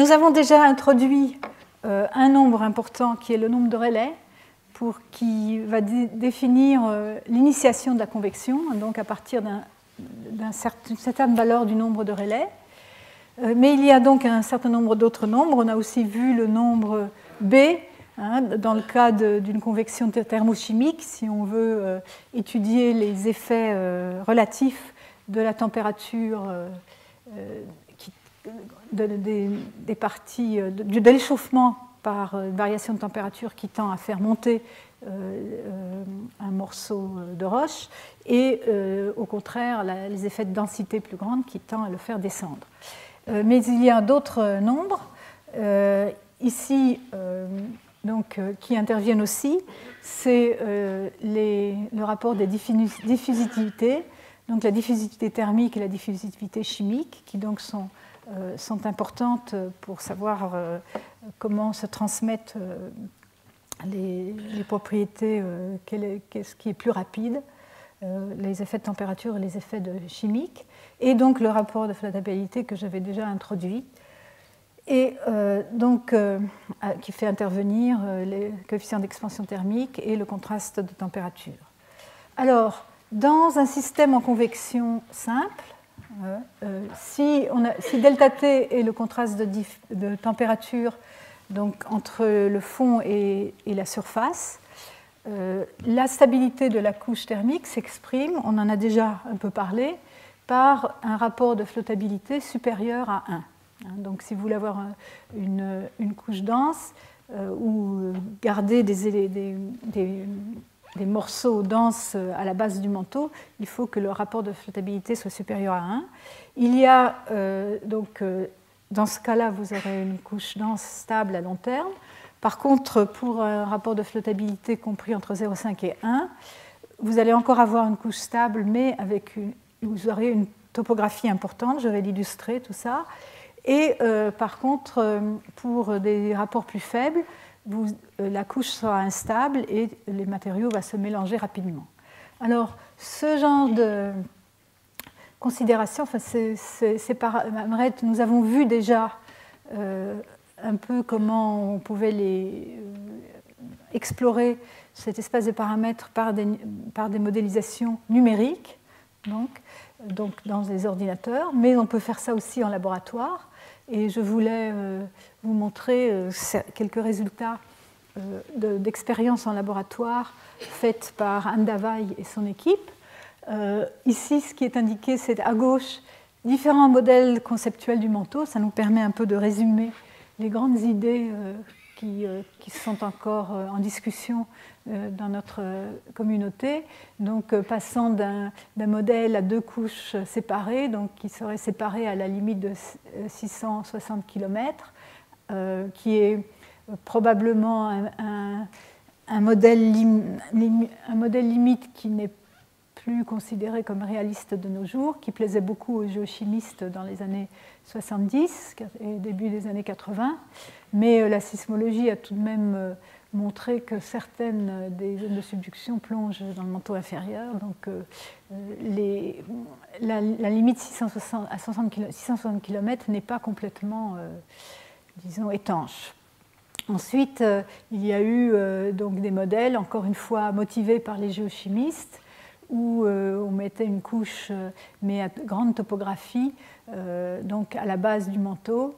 nous avons déjà introduit un nombre important qui est le nombre de relais pour, qui va définir l'initiation de la convection, donc à partir d'une certaine valeur du nombre de relais. Mais il y a donc un certain nombre d'autres nombres. On a aussi vu le nombre B Hein, dans le cas d'une convection thermochimique, si on veut euh, étudier les effets euh, relatifs de la température euh, des, parties, de, l'échauffement par variation de température qui tend à faire monter un morceau de roche, et au contraire les effets de densité plus grande qui tendent à le faire descendre. mais il y a d'autres nombres. ici, donc, euh, qui interviennent aussi, c'est euh, le rapport des diffusitivités, donc la diffusivité thermique et la diffusivité chimique, qui donc sont, euh, sont importantes pour savoir comment se transmettent les, propriétés, qu'est-ce qui est plus rapide, les effets de température et les effets de chimique, et donc le rapport de flottabilité que j'avais déjà introduit et euh, donc euh, qui fait intervenir euh, les coefficients d'expansion thermique et le contraste de température. Alors, dans un système en convection simple, si, on a, si, delta T est le contraste de, température donc entre le fond et, la surface, la stabilité de la couche thermique s'exprime, on en a déjà un peu parlé, par un rapport de flottabilité supérieur à 1. Hein, donc si vous voulez avoir une, couche dense euh, ou garder des, morceaux denses à la base du manteau, il faut que le rapport de flottabilité soit supérieur à 1. Il y a euh, donc euh, dans ce cas-là, vous aurez une couche dense stable à long terme. Par contre, pour un rapport de flottabilité compris entre 0,5 et 1, vous allez encore avoir une couche stable, mais avec vous aurez une topographie importante. Je vais l'illustrer tout ça. Et euh, par contre, euh, pour des rapports plus faibles, euh, la couche sera instable et les matériaux vont se mélanger rapidement. Alors, ce genre de considération, enfin, nous avons vu déjà un peu comment on pouvait les, explorer cet espace de paramètres par des, des modélisations numériques, donc, donc dans les ordinateurs, mais on peut faire ça aussi en laboratoire. Et je voulais euh, vous montrer euh, quelques résultats euh, d'expériences en laboratoire faites par Anne Davaille et son équipe. ici, ce qui est indiqué, c'est à gauche différents modèles conceptuels du manteau. Ça nous permet un peu de résumer les grandes idées qui, qui sont encore en discussion euh, dans notre communauté, donc euh, passant d'un modèle à deux couches séparées, donc qui serait séparé à la limite de 660 km, euh, qui est probablement un, modèle, un modèle limite qui n'est plus considéré comme réaliste de nos jours, qui plaisait beaucoup aux géochimistes dans les années 70 et début des années 80. Mais la sismologie a tout de même montrer que certaines des zones de subduction plongent dans le manteau inférieur. Donc euh, la, limite 660, à 660 km n'est pas complètement, euh, disons, étanche. Ensuite, euh, il y a eu donc des modèles, encore une fois motivés par les géochimistes, où on mettait une couche, mais à grande topographie, donc à la base du manteau,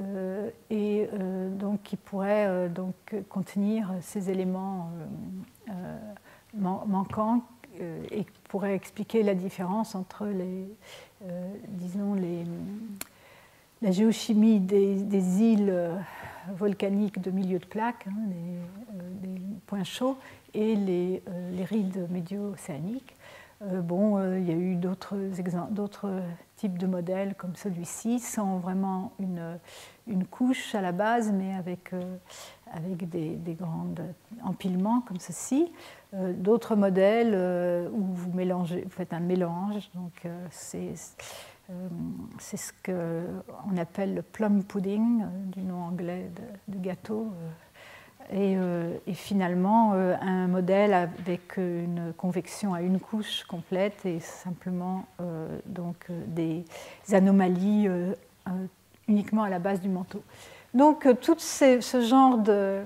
euh, et euh, donc qui pourrait euh, donc contenir ces éléments manquants et pourrait expliquer la différence entre les, disons les, la géochimie des, îles volcaniques de milieu de plaque, hein, des points chauds, et les, les rides médio-océaniques. Bon, il y a eu d'autres types de modèles comme celui-ci, sans vraiment une, couche à la base, mais avec, euh, des, des grands empilements comme ceci. Euh, d'autres modèles euh, où vous, mélangez, vous faites un mélange, donc c'est ce qu'on appelle le plum pudding, du nom anglais de, gâteau. Et, et, finalement, un modèle avec une convection à une couche complète et simplement donc, des anomalies uniquement à la base du manteau. Donc tout ce genre de...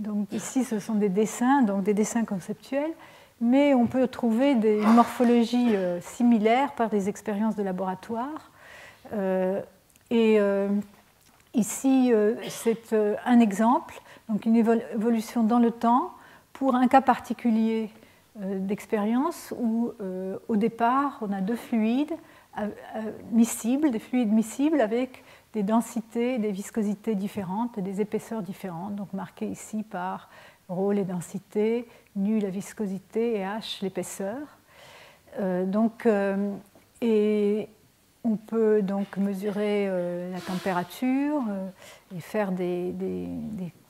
Donc ici ce sont des dessins, donc des dessins conceptuels, mais on peut trouver des morphologies similaires par des expériences de laboratoire. Ici c'est un exemple, donc une évolution dans le temps pour un cas particulier euh, d'expérience où euh, au départ on a deux fluides euh, miscibles, des fluides miscibles avec des densités, des viscosités différentes des épaisseurs différentes, donc marquées ici par ρ les densités, nu la viscosité et h l'épaisseur. donc, et on peut donc mesurer la température et faire des,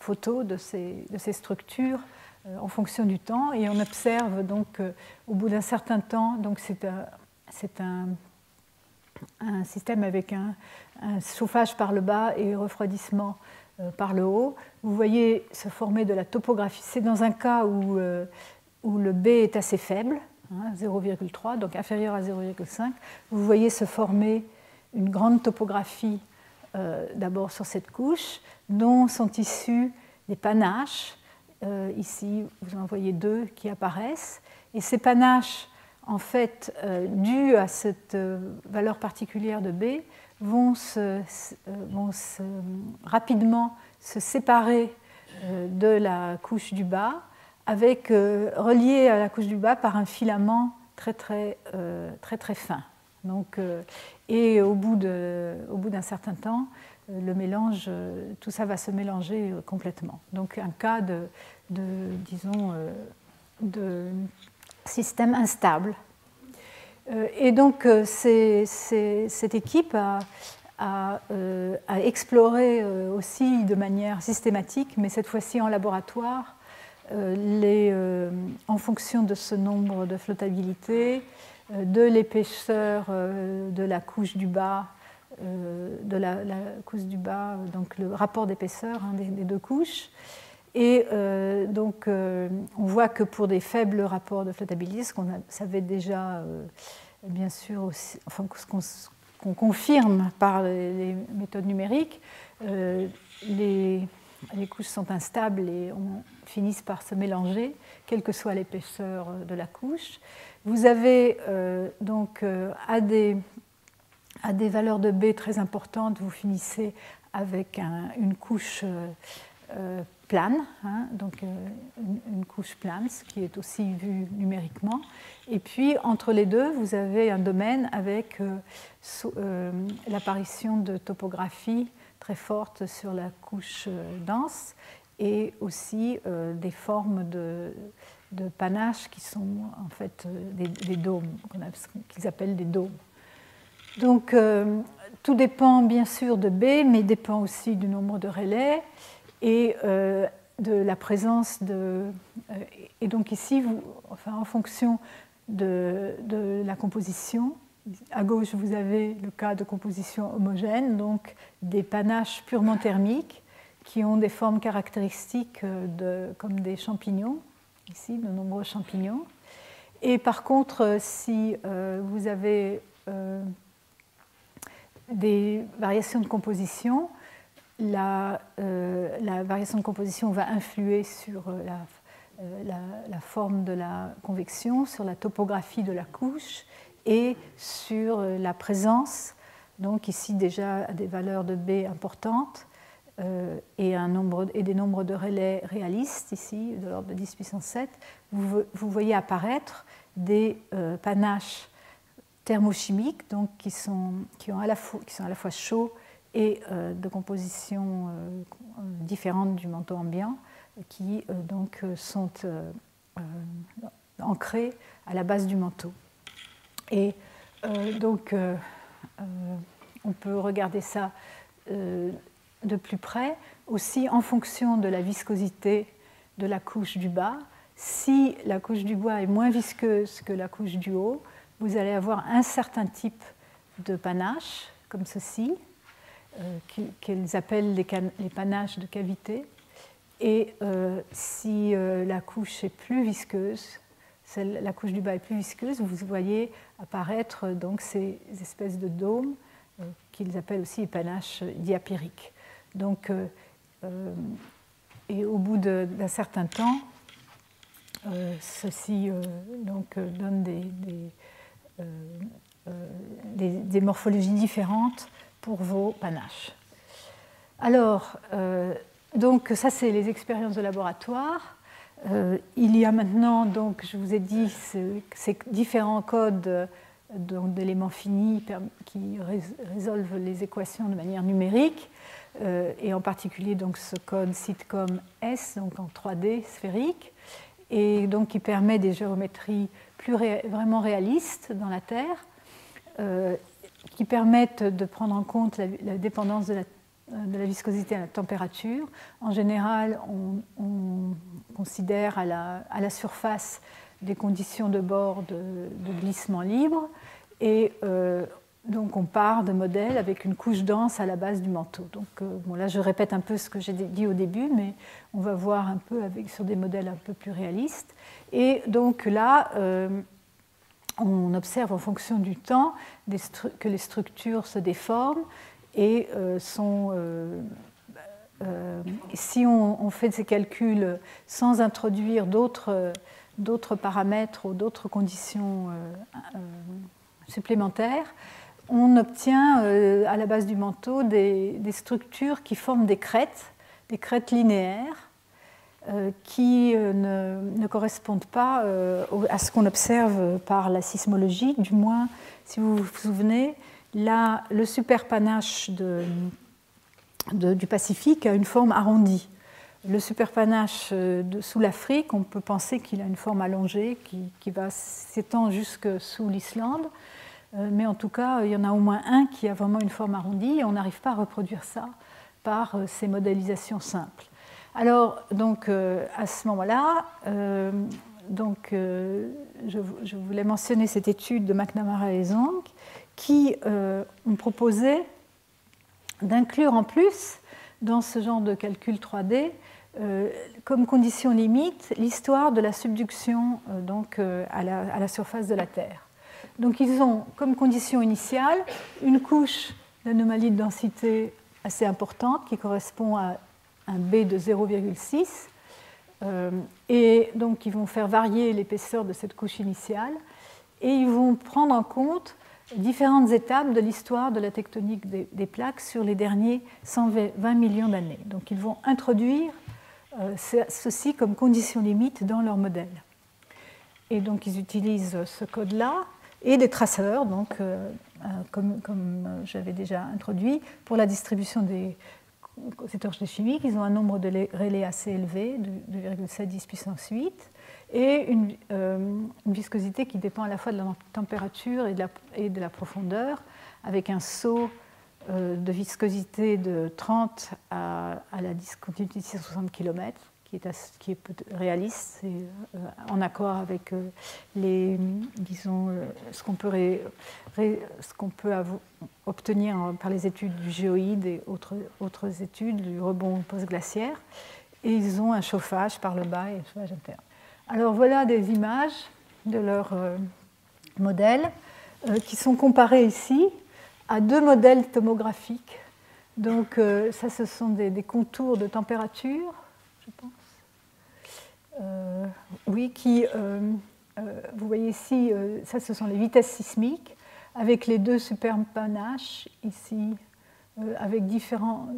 photos de ces, structures euh, en fonction du temps et on observe donc euh, au bout d'un certain temps, c'est un, système avec un, chauffage par le bas et refroidissement euh, par le haut. Vous voyez se former de la topographie. C'est dans un cas où le B est assez faible, 0,3, hein, donc inférieur à 0,5. Vous voyez se former une grande topographie d'abord sur cette couche, dont sont issus des panaches euh, ici, vous en voyez deux qui apparaissent. Et ces panaches, en fait, euh, dus à cette euh, valeur particulière de B, vont, rapidement se séparer de la couche du bas, avec, relié à la couche du bas par un filament très très, très, très fin. Donc, et au bout d'un certain temps, le mélange, tout ça va se mélanger complètement. Donc un cas de, disons, euh, de système instable. Euh, et donc euh, cette équipe a, exploré aussi de manière systématique, mais cette fois-ci en laboratoire, les, en fonction de ce nombre de flottabilité, de l'épaisseur de la couche du bas euh, de la, couche du bas, donc le rapport d'épaisseur hein, des, deux couches. Et euh, donc, euh, on voit que pour des faibles rapports de flottabilité, ce qu'on savait déjà, bien sûr, enfin, ce qu'on confirme par les, méthodes numériques, les, les, couches sont instables et on, finissent par se mélanger, quelle que soit l'épaisseur de la couche. Vous avez donc à des à des valeurs de B très importantes, vous finissez avec une couche euh, euh, plane, hein, donc euh, une, couche plane, ce qui est aussi vu numériquement. Et puis entre les deux, vous avez un domaine avec l'apparition de topographie très forte sur la couche dense et aussi des formes de, de, panache qui sont en fait des, des dômes, qu'ils appellent des dômes. Donc euh, tout dépend bien sûr de B, mais dépend aussi du nombre de relais et euh, de la présence de... Euh, et donc ici, enfin, en fonction de, la composition, à gauche vous avez le cas de composition homogène, donc des panaches purement thermiques qui ont des formes caractéristiques de, comme des champignons, ici de nombreux champignons. Et par contre, si vous avez des variations de composition. La, euh, variation de composition va influer sur euh, euh, la, forme de la convection, sur la topographie de la couche et sur la présence, donc ici déjà des valeurs de B importantes nombre, et des nombres de relais réalistes, ici de l'ordre de 10 puissance 7, vous, voyez apparaître des panaches thermochimiques, donc qui sont, qui, à la fois, sont à la fois chauds et euh, de composition euh, différente du manteau ambiant, qui euh, donc sont ancrés à la base du manteau. Et donc, on peut regarder ça de plus près, aussi en fonction de la viscosité de la couche du bas. Si la couche du bois est moins visqueuse que la couche du haut, vous allez avoir un certain type de panache, comme ceci, euh, qu'ils appellent les, panaches de cavité. Et euh, si euh, la couche est plus visqueuse, la couche du bas est plus visqueuse, vous voyez apparaître donc ces espèces de dômes qu'ils appellent aussi panaches diapyriques. Donc, et au bout d'un certain temps, ceci donne des, morphologies différentes pour vos panaches. Alors, donc ça c'est les expériences de laboratoire. Euh, il y a maintenant, donc, je vous ai dit, ces différents codes d'éléments finis qui résolvent les équations de manière numérique, euh, et en particulier donc, ce code sitcom S, donc en 3D sphérique, et donc qui permet des géométries plus vraiment réalistes dans la Terre, euh, qui permettent de prendre en compte la, dépendance de la viscosité à la température. En général, on, considère à la, surface des conditions de bord de, glissement libre et euh, donc on part de modèles avec une couche dense à la base du manteau. Donc euh, bon, là je répète un peu ce que j'ai dit au début, mais on va voir un peu avec, sur des modèles un peu plus réalistes. Et donc là, euh, on observe en fonction du temps que les structures se déforment et sont, euh, euh, si on, fait ces calculs sans introduire d'autres paramètres ou d'autres conditions supplémentaires, on obtient à la base du manteau des, structures qui forment des crêtes, des crêtes linéaires, qui ne, correspondent pas à ce qu'on observe par la sismologie, du moins, si vous vous souvenez, Là, le superpanache du Pacifique a une forme arrondie. Le superpanache euh, de, sous l'Afrique, on peut penser qu'il a une forme allongée qui, va s'étendre jusque sous l'Islande. Euh, mais en tout cas, il y en a au moins un qui a vraiment une forme arrondie et on n'arrive pas à reproduire ça par euh, ces modélisations simples. Alors, donc, à ce moment-là, donc, je, voulais mentionner cette étude de McNamara et Zong qui ont proposé d'inclure en plus dans ce genre de calcul 3D euh, comme condition limite l'histoire de la subduction euh, donc, à la, à, la, surface de la Terre. Donc ils ont comme condition initiale une couche d'anomalie de densité assez importante qui correspond à un B de 0,6 et donc ils vont faire varier l'épaisseur de cette couche initiale et ils vont prendre en compte différentes étapes de l'histoire de la tectonique des, plaques sur les derniers 120 millions d'années. Donc ils vont introduire euh, ceci comme condition limite dans leur modèle. Et donc ils utilisent ce code-là et des traceurs, donc, euh, euh, comme, j'avais déjà introduit, pour la distribution des étorches chimiques. Ils ont un nombre de relais assez élevé, de 2,7 10 puissance 8 et euh, une, viscosité qui dépend à la fois de la température et de la, profondeur, avec un saut euh, de viscosité de 30 à, la discontinuité de 60 km, qui est, qui est réaliste, c'est euh, en accord avec les, disons, ce qu'on peut, ce peut obtenir par les études du géoïde et autres, autres études du rebond post-glaciaire. Et ils ont un chauffage par le bas et un chauffage interne. Alors voilà des images de leur euh, modèle euh, qui sont comparées ici à deux modèles tomographiques. Donc euh, ça, ce sont des, contours de température, je pense. Oui, qui, vous voyez ici, ça, ce sont les vitesses sismiques avec les deux superpanaches ici, avec différentes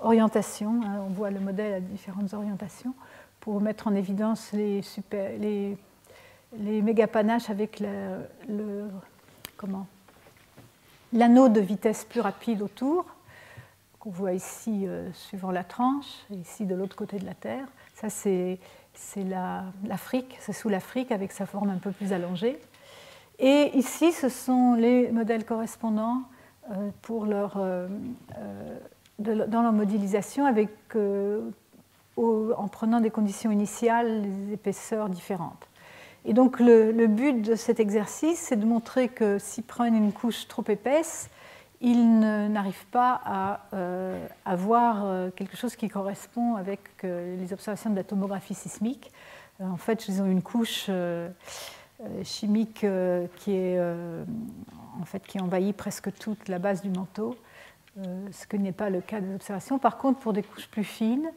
orientations. Hein. on voit le modèle à différentes orientations pour mettre en évidence les, super, les, les mégapanaches avec le, comment l'anneau de vitesse plus rapide autour, qu'on voit ici euh, suivant la tranche, ici de l'autre côté de la Terre. Ça, c'est l'Afrique, c'est sous l'Afrique avec sa forme un peu plus allongée. Et ici, ce sont les modèles correspondants euh, pour leur, euh, dans leur modélisation avec en prenant des conditions initiales, des épaisseurs différentes. Et donc le, but de cet exercice, c'est de montrer que s'ils prennent une couche trop épaisse, ils n'arrivent pas à euh, avoir euh, quelque chose qui correspond avec euh, les observations de la tomographie sismique. en fait, ils ont une couche chimique qui, est, en fait, qui envahit presque toute la base du manteau, ce que n'est pas le cas des observations. Par contre, pour des couches plus fines,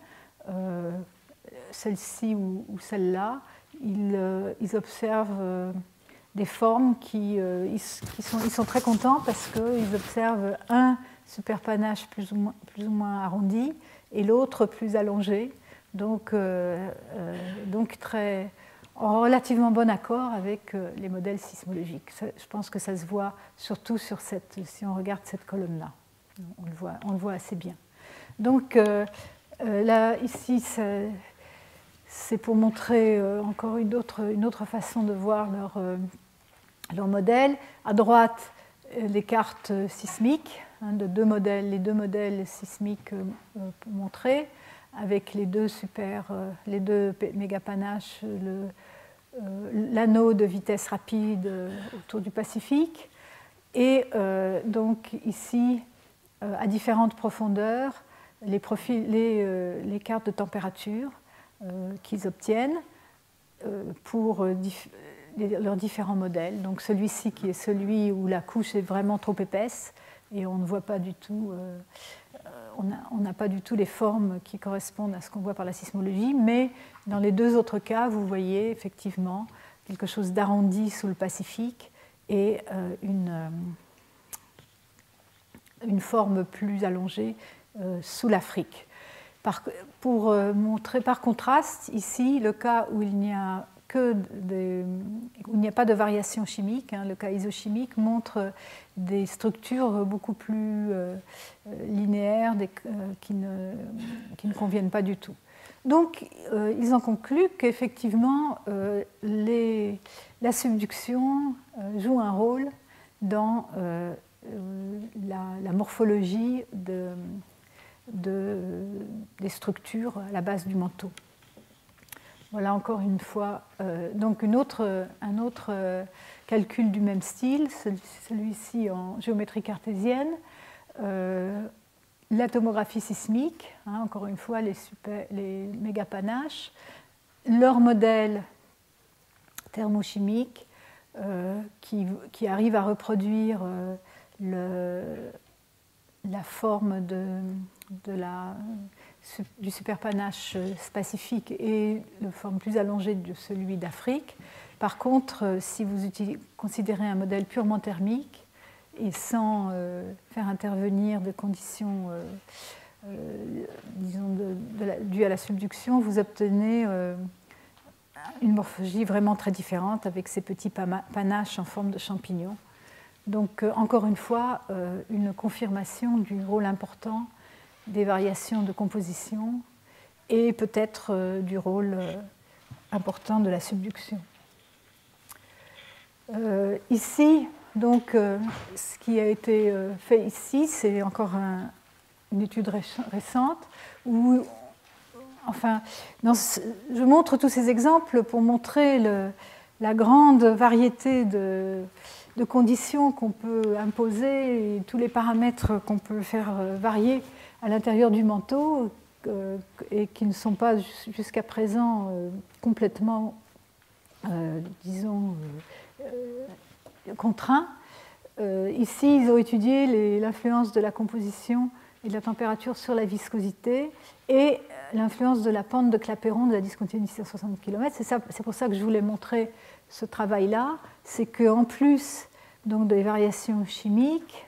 celle-ci ou, celle-là, ils, observent des formes qui, ils, sont, très contents parce qu'ils observent un superpanache plus ou moins, plus ou moins arrondi et l'autre plus allongé. Donc, euh, euh, très, en relativement bon accord avec euh, les modèles sismologiques. je pense que ça se voit surtout sur cette, si on regarde cette colonne-là. On le voit assez bien. Donc là, ici, c'est pour montrer encore une autre, une autre façon de voir leur, leur modèle. À droite, les cartes sismiques hein, de deux modèles, les deux modèles sismiques montrés avec les deux super, euh, les deux mégapanaches, euh, l'anneau de vitesse rapide euh, autour du Pacifique. Et donc ici, à différentes profondeurs, les, profils, les, les cartes de température qu'ils obtiennent pour leurs différents modèles. Donc celui-ci qui est celui où la couche est vraiment trop épaisse et on ne voit pas du tout on n'a pas du tout les formes qui correspondent à ce qu'on voit par la sismologie, mais dans les deux autres cas, vous voyez effectivement quelque chose d'arrondi sous le Pacifique et euh, euh, une, forme plus allongée euh, sous l'Afrique. Pour montrer par contraste ici le cas où il n'y a pas de variation chimique, hein, le cas isochimique montre des structures beaucoup plus euh, linéaires euh, qui, ne, qui, ne, conviennent pas du tout. Donc, euh, ils en concluent qu'effectivement, la subduction joue un rôle dans la, morphologie de, des structures à la base du manteau. Voilà encore une fois donc une autre, un autre calcul du même style, celui-ci en géométrie cartésienne, euh, la tomographie sismique, hein, encore une fois les, super, les mégapanaches, leur modèle thermochimique euh, qui, arrive à reproduire euh, le, la forme du superpanache pacifique et la forme plus allongée de celui d'Afrique. Par contre, euh, si vous considérez un modèle purement thermique et sans euh, faire intervenir des conditions euh, disons dues à la subduction, vous obtenez une morphologie vraiment très différente avec ces petits panaches en forme de champignons. Donc, encore une fois, une confirmation du rôle important des variations de composition et peut-être du rôle important de la subduction. Euh, ici, donc, euh, ce qui a été euh, fait ici, c'est encore une étude récente où, enfin, je montre tous ces exemples pour montrer la grande variété de, conditions qu'on peut imposer tous les paramètres qu'on peut faire varier à l'intérieur du manteau et qui ne sont pas jusqu'à présent complètement, disons, euh, contraints. Euh, ici, ils ont étudié l'influence de la composition et de la température sur la viscosité et l'influence de la pente de Clapeyron de la discontinuité à 60 km. C'est pour ça que je voulais montrer ce travail-là. C'est qu'en plus donc, des variations chimiques,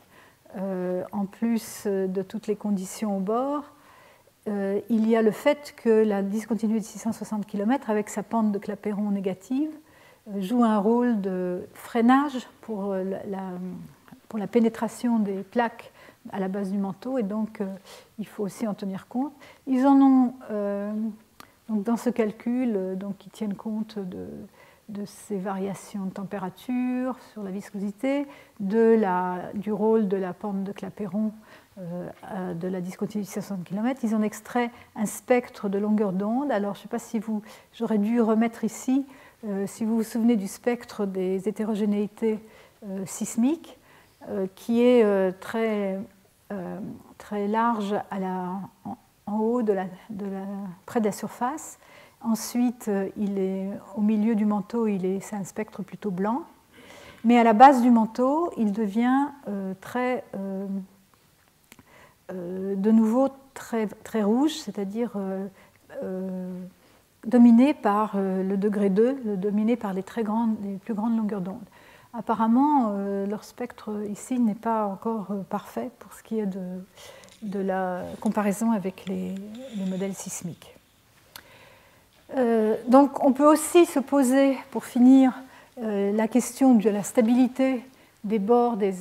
euh, en plus de toutes les conditions au bord, il y a le fait que la discontinuité de 660 km, avec sa pente de Clapeyron négative, joue un rôle de freinage pour euh, la, pour la pénétration des plaques à la base du manteau et donc euh, il faut aussi en tenir compte. Ils en ont euh, donc dans ce calcul, donc ils tiennent compte de, de, ces variations de température sur la viscosité, de la, du rôle de la pente de Clapeyron de la discontinuité de 60 km. Ils ont extrait un spectre de longueur d'onde. Alors je ne sais pas si vous, j'aurais dû remettre ici euh, si vous vous souvenez du spectre des hétérogénéités euh, sismiques, euh, qui est très, très large à la, en, haut, de la, de la, près de la surface, Ensuite, il est, au milieu du manteau, il est, c'est un spectre plutôt blanc. Mais à la base du manteau, il devient très, de nouveau très, rouge, c'est-à-dire dominé par le degré 2, dominé par les, très grandes, les plus grandes longueurs d'onde. Apparemment, euh, leur spectre ici n'est pas encore euh, parfait pour ce qui est de, la comparaison avec les, modèles sismiques. Euh, donc on peut aussi se poser, pour finir, la question de la stabilité des bords des,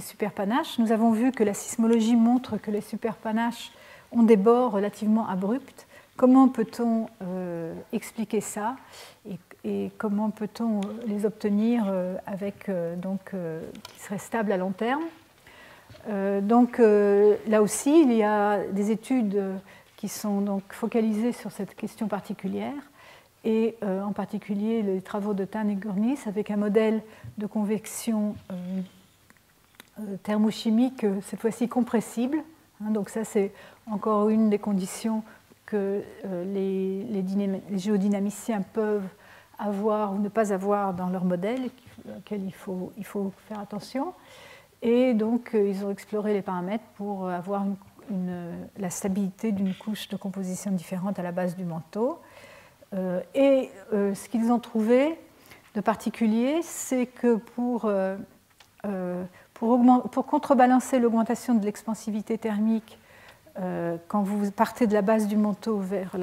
superpanaches. Nous avons vu que la sismologie montre que les superpanaches ont des bords relativement abrupts. Comment peut-on expliquer ça et comment peut-on les obtenir euh, avec euh, donc euh, qui seraient stables à long terme? donc là aussi, il y a des études qui sont donc focalisées sur cette question particulière et en particulier les travaux de Tan et Gurnis avec un modèle de convection thermochimique cette fois-ci compressible. Hein, donc ça c'est encore une des conditions que les, géodynamiciens peuvent avoir ou ne pas avoir dans leur modèle, auquel il faut, il faut faire attention. Et donc, euh, ils ont exploré les paramètres pour avoir une, la stabilité d'une couche de composition différente à la base du manteau. Euh, et euh, ce qu'ils ont trouvé de particulier, c'est que pour, pour, pour contrebalancer l'augmentation de l'expansivité thermique euh, quand vous partez de la base du manteau vers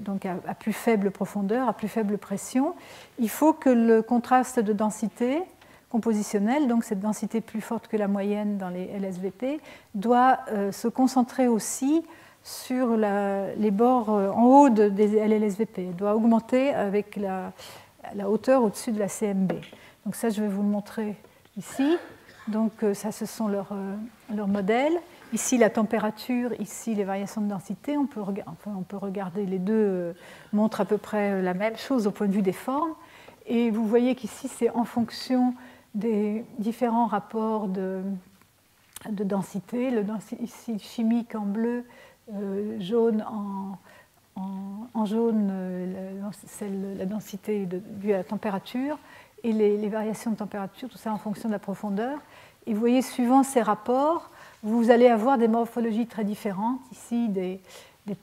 donc à, plus faible profondeur, à plus faible pression, il faut que le contraste de densité compositionnelle, donc cette densité plus forte que la moyenne dans les LSVP, doit euh, se concentrer aussi sur les bords euh, en haut des LSVP, doit augmenter avec la, hauteur au-dessus de la CMB. Donc ça, je vais vous le montrer ici. Donc ça, ce sont leurs, leurs modèles. Ici la température, ici les variations de densité. On peut, on peut regarder les deux euh, montrent à peu près euh, la même chose au point de vue des formes. Et vous voyez qu'ici c'est en fonction des différents rapports de, de densité. Le, ici chimique en bleu, euh, jaune en, en, jaune, la, la densité de, due à la température et les, les, variations de température, tout ça en fonction de la profondeur. Et vous voyez, suivant ces rapports, vous allez avoir des morphologies très différentes. Ici, des,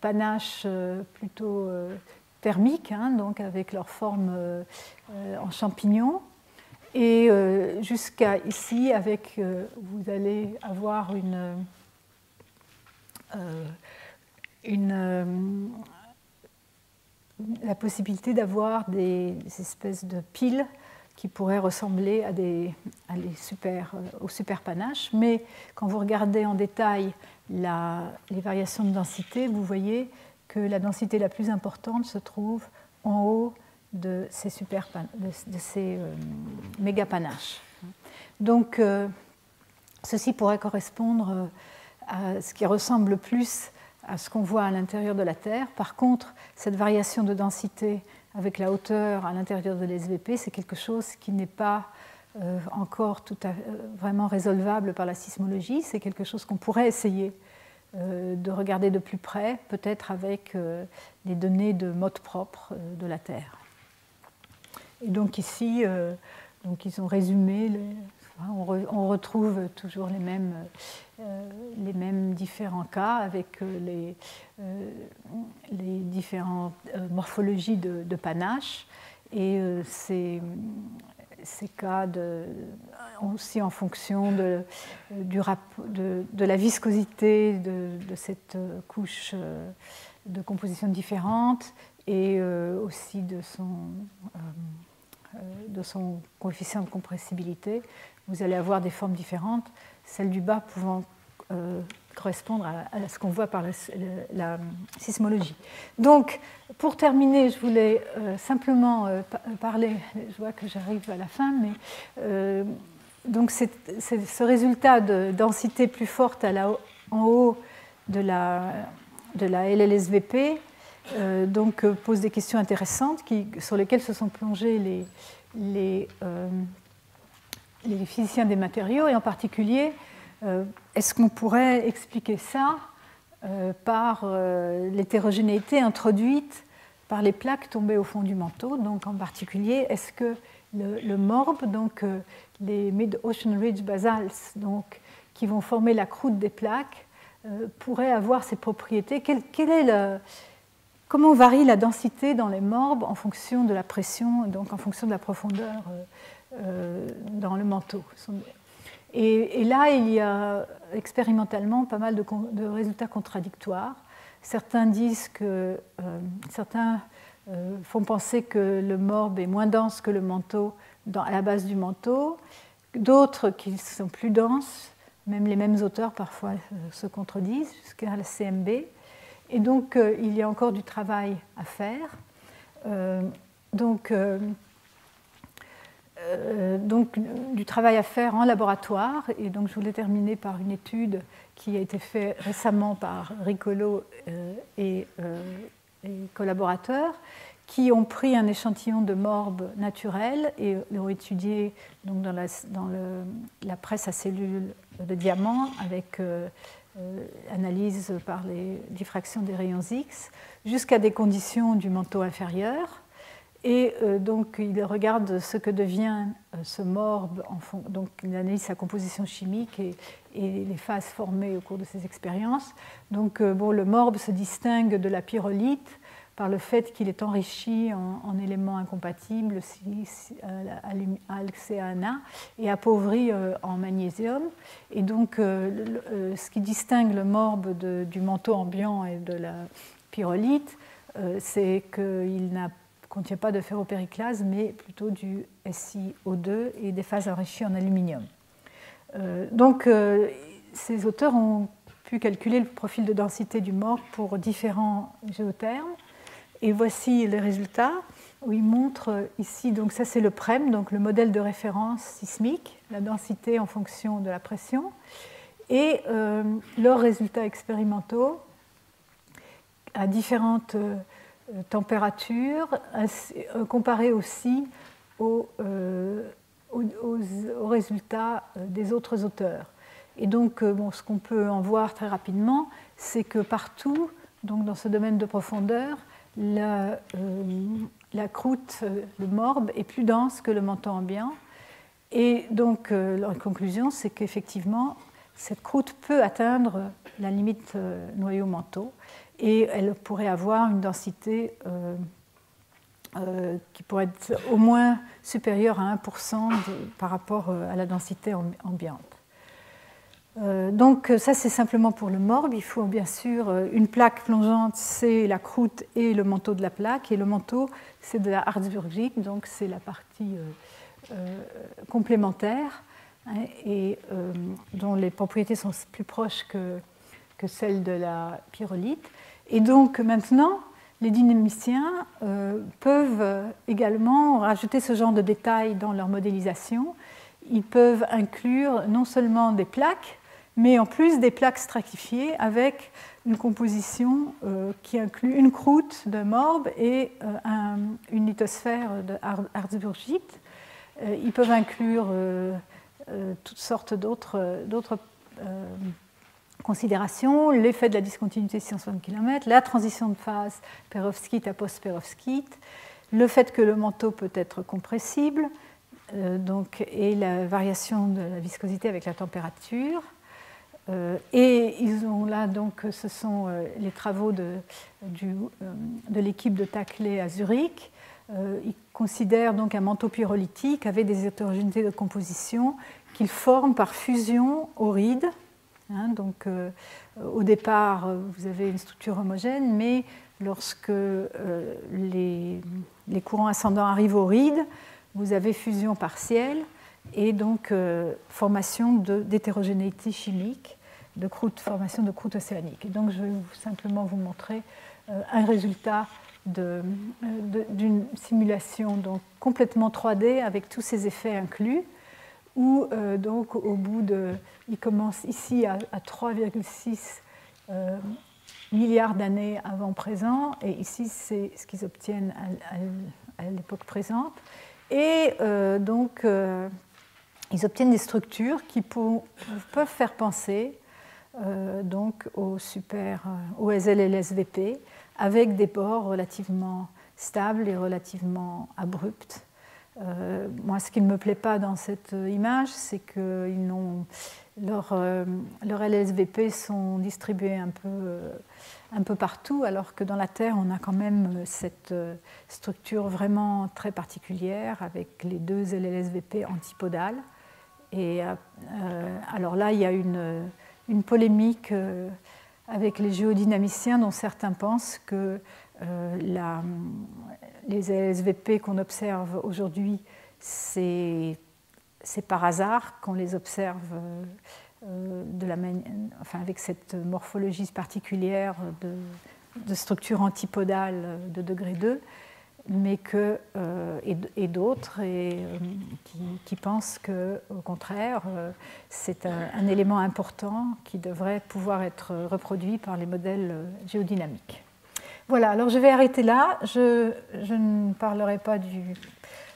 panaches euh, plutôt euh, thermiques, hein, donc avec leur forme euh, en champignon. Et jusqu'à ici, avec, vous allez avoir une, une la possibilité d'avoir des, espèces de piles qui pourraient ressembler à des, super, euh, aux superpanaches. Mais quand vous regardez en détail les variations de densité, vous voyez que la densité la plus importante se trouve en haut de ces, super, de, ces euh, mégapanaches. Donc, euh, ceci pourrait correspondre à ce qui ressemble le plus à ce qu'on voit à l'intérieur de la Terre. Par contre, cette variation de densité avec la hauteur à l'intérieur de l'SVP, c'est quelque chose qui n'est pas euh, encore tout à, euh, vraiment résolvable par la sismologie. C'est quelque chose qu'on pourrait essayer euh, de regarder de plus près, peut-être avec les données de mode propre de la Terre. Et donc ici, donc ils ont résumé on, retrouve toujours les mêmes, euh, les mêmes différents cas avec euh, les, euh, les différentes morphologies de, panache. Et ces, ces, cas aussi en fonction de, du, de, de la viscosité de, cette couche de composition différente et aussi de son, de son coefficient de compressibilité vous allez avoir des formes différentes, celle du bas pouvant euh, correspondre à, ce qu'on voit par la, sismologie. Donc, pour terminer, je voulais euh, simplement euh, parler, je vois que j'arrive à la fin, mais donc ce résultat de densité plus forte en haut de la, de la LLSVP donc, pose des questions intéressantes sur lesquelles se sont plongés les, les physiciens des matériaux, et en particulier, euh, est-ce qu'on pourrait expliquer ça euh, par euh, l'hétérogénéité introduite par les plaques tombées au fond du manteau? Donc en particulier, est-ce que le, morbe, donc les Mid-Ocean Ridge Basals, donc, qui vont former la croûte des plaques, pourrait avoir ces propriétés? Quelle, est Comment varie la densité dans les morbes en fonction de la pression, donc en fonction de la profondeur dans le manteau et, là, il y a expérimentalement pas mal de, résultats contradictoires. Certains disent que euh, certains euh, font penser que le morbe est moins dense que le manteau à la base du manteau, d'autres qu'ils sont plus denses. Même les mêmes auteurs parfois euh, se contredisent jusqu'à la CMB. Et donc, il y a encore du travail à faire. donc, euh, donc du travail à faire en laboratoire. Et donc je voulais terminer par une étude qui a été faite récemment par Ricolo euh, et, euh, collaborateurs qui ont pris un échantillon de morbe naturel et l'ont étudié donc, dans, la, dans la, presse à cellules de diamant avec analyse par les diffractions des rayons X jusqu'à des conditions du manteau inférieur. Et euh, donc, il regarde ce que devient euh, ce morbe, donc il analyse sa composition chimique et, les phases formées au cours de ses expériences. Donc, euh, bon, le morbe se distingue de la pyrolite par le fait qu'il est enrichi en, éléments incompatibles, alcéana, et appauvri en magnésium. Et donc, ce qui distingue le morbe du manteau ambiant et de la pyrolite, c'est qu'il n'a contient pas de ferropériclase, mais plutôt du SiO2 et des phases enrichies en aluminium. Euh, donc, euh, ces auteurs ont pu calculer le profil de densité du morgue pour différents géothermes. Et voici les résultats où ils montrent ici, donc ça c'est le PREM, donc le modèle de référence sismique, la densité en fonction de la pression, et euh, leurs résultats expérimentaux à différentes euh, température, euh, comparé aussi euh, aux, résultats des autres auteurs. Et donc, ce qu'on peut en voir très rapidement, c'est que partout, donc dans ce domaine de profondeur, la, la croûte, le morbe, est plus dense que le manteau ambiant. Et donc, leur conclusion, c'est qu'effectivement, cette croûte peut atteindre la limite noyau-manteau et elle pourrait avoir une densité euh, euh, qui pourrait être au moins supérieure à 1% par rapport euh, à la densité ambiante. Donc ça c'est simplement pour le morbe. Il faut bien sûr une plaque plongeante, c'est la croûte et le manteau de la plaque, et le manteau c'est de la harzburgite, donc c'est la partie complémentaire hein, et dont les propriétés sont plus proches que, celles de la pyrolite. Et donc maintenant, les dynamiciens euh, peuvent également rajouter ce genre de détails dans leur modélisation. Ils peuvent inclure non seulement des plaques, mais en plus des plaques stratifiées avec une composition euh, qui inclut une croûte de morbe et euh, une lithosphère de harzburgite. ils peuvent inclure toutes sortes d'autres considération, l'effet de la discontinuité de 160 km, la transition de phase perovskite à post-perovskite, le fait que le manteau peut être compressible, euh, donc, et la variation de la viscosité avec la température. Euh, et ils ont là, donc, ce sont euh, les travaux de, de l'équipe de Taclé à Zurich. ils considèrent donc un manteau pyrolytique avec des hétérogénéités de composition qu'ils forment par fusion au ride Hein, donc, euh, au départ, vous avez une structure homogène, mais lorsque euh, les, courants ascendants arrivent au ride, vous avez fusion partielle et donc euh, formation d'hétérogénéité chimique, de croûte, formation de croûte océanique. donc, je vais simplement vous montrer un résultat d'une simulation donc, complètement 3D avec tous ces effets inclus où euh, donc au bout de, il commence ici à, 3,6 euh, milliards d'années avant présent, et ici c'est ce qu'ils obtiennent à, l'époque présente. Et euh, donc ils obtiennent des structures qui peuvent faire penser donc au super, au SL et l'SVP, avec des bords relativement stable et relativement abrupte. moi, ce qui ne me plaît pas dans cette image, c'est que leurs leur LSVP sont distribués un peu un peu partout, alors que dans la Terre, on a quand même euh, cette euh, structure vraiment très particulière avec les deux LLSVP antipodales. Et euh, alors là, il y a une, polémique avec les géodynamiciens dont certains pensent que les LSVP qu'on observe aujourd'hui, c'est par hasard qu'on les observe euh, de enfin, avec cette morphologie particulière de, structure antipodale de degré 2, mais que, euh, et, d'autres euh, qui, pensent que, au contraire, c'est un, élément important qui devrait pouvoir être reproduit par les modèles géodynamiques. Voilà, alors je vais arrêter là. Je, ne parlerai pas du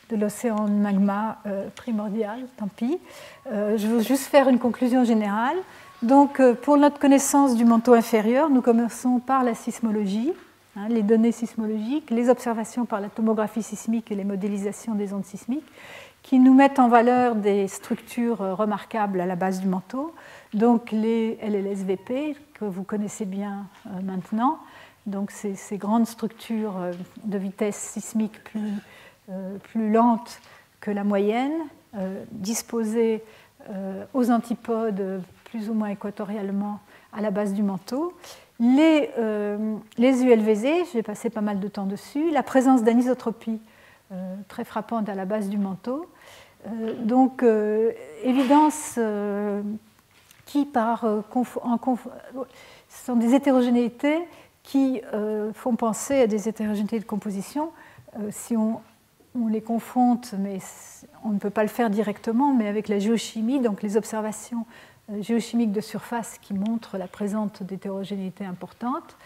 de l'océan de magma euh, primordial, tant pis. Euh, je veux juste faire une conclusion générale. Donc, euh, pour notre connaissance du manteau inférieur, nous commençons par la sismologie, hein, les données sismologiques, les observations par la tomographie sismique et les modélisations des ondes sismiques, qui nous mettent en valeur des structures remarquables à la base du manteau, donc les LLSVP, que vous connaissez bien maintenant, donc ces, grandes structures de vitesse sismique plus euh, lente que la moyenne, euh, disposée euh, aux antipodes plus ou moins équatorialement à la base du manteau. Les, ULVZ, j'ai passé pas mal de temps dessus, la présence d'anisotropie très frappante à la base du manteau. donc, évidence qui, par, sont des hétérogénéités qui font penser à des hétérogénéités de composition. si on on les confronte, mais on ne peut pas le faire directement, mais avec la géochimie, donc les observations euh, géochimiques de surface qui montrent la présence d'hétérogénéité importante.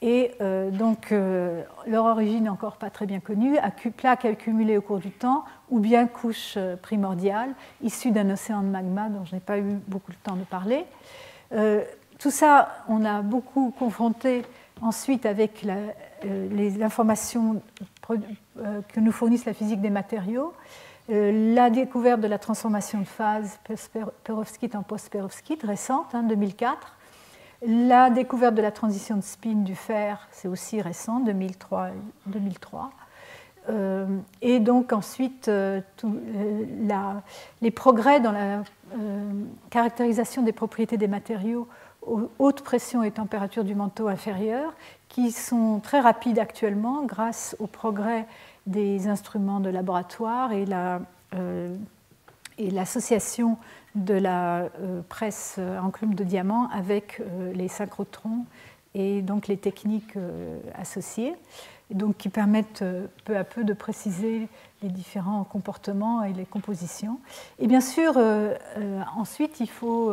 Et euh, donc euh, leur origine encore pas très bien connue, plaques accumulées au cours du temps, ou bien couches primordiales issues d'un océan de magma dont je n'ai pas eu beaucoup de temps de parler. tout ça, on a beaucoup confronté ensuite avec l'information euh, que nous fournissent la physique des matériaux, euh, la découverte de la transformation de phase perovskite en post-perovskite récente, 2004. Hein, la découverte de la transition de spin du fer, c'est aussi récent, 2003. 2003. Euh, et donc ensuite, les progrès dans la caractérisation des propriétés des matériaux haute pression et température du manteau inférieur, qui sont très rapides actuellement grâce au progrès des instruments de laboratoire et euh, l'association de la euh, presse enclume de diamant avec euh, les synchrotrons et donc les techniques associées, qui permettent peu à peu de préciser les différents comportements et les compositions. Et bien sûr, ensuite, il faut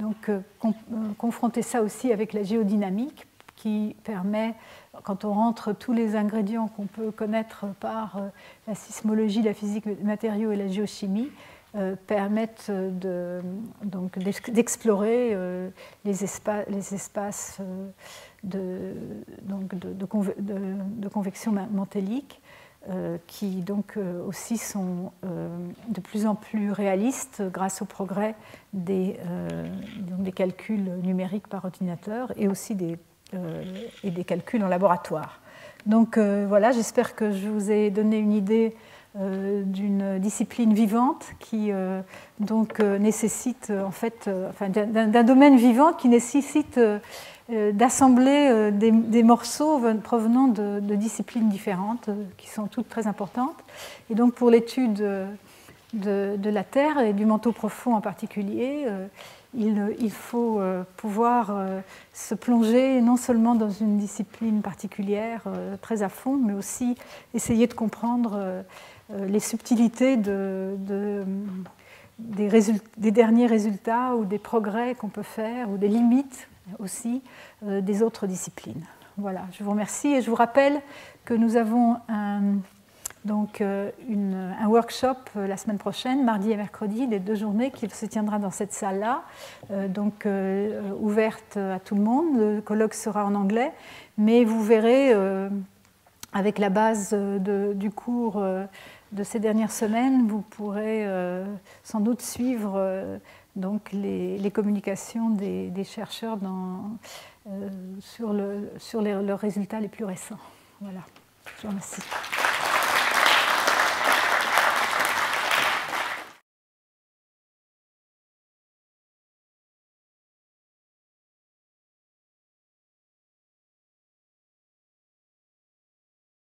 donc euh, euh, confronter ça aussi avec la géodynamique qui permet, quand on rentre tous les ingrédients qu'on peut connaître par euh, la sismologie, la physique des matériaux et la géochimie, permettent d'explorer les, espaces de, de, convection mantélique euh, qui donc euh, aussi sont euh, de plus en plus réalistes grâce au progrès des, des calculs numériques par ordinateur et aussi des, et des calculs en laboratoire. Donc voilà, j'espère que je vous ai donné une idée d'une discipline vivante qui donc nécessite en fait, d'un domaine vivant qui nécessite euh, d'assembler euh, des, morceaux provenant de, disciplines différentes, euh, qui sont toutes très importantes. Et donc pour l'étude de, la Terre et du manteau profond en particulier, il, faut pouvoir se plonger non seulement dans une discipline particulière très à fond, mais aussi essayer de comprendre les subtilités des, derniers résultats ou des progrès qu'on peut faire ou des limites aussi euh, des autres disciplines. Voilà, je vous remercie et je vous rappelle que nous avons un, donc euh, un workshop euh, la semaine prochaine, mardi et mercredi, les deux journées qui se tiendra dans cette salle-là, euh, donc ouverte à tout le monde. Le colloque sera en anglais, mais vous verrez avec la base du cours de ces dernières semaines, vous pourrez sans doute suivre donc les, communications des, chercheurs sur, leurs résultats les plus récents. Voilà. Je vous remercie.